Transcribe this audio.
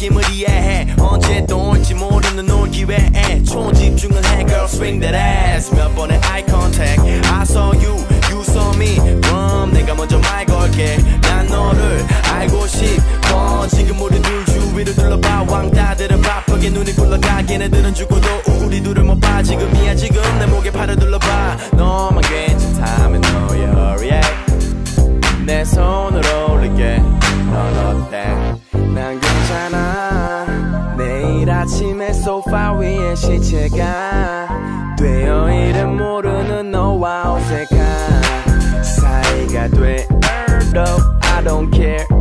느낌을 이해해. 언제 또 올지 모르는 올 기회에 총집중은 해. Girl swing that ass. 몇 번의 eye contact. I saw you, you saw me. 그럼 내가 먼저 말 걸게. 난 너를 알고 싶어. 지금 우리 둘 주위를 둘러봐. 왕따들은 바쁘게 눈이 굴러가 걔네들은 죽어도 우리 둘을 못봐. 지금이야 지금 내 목에 팔을 둘러봐. 너만 괜찮다면 know react 내 손을 올릴게. 넌 어때? 아침에 소파 위에 시체가 되어 이름 모르는 너와 어색한 사이가 돼 I don't care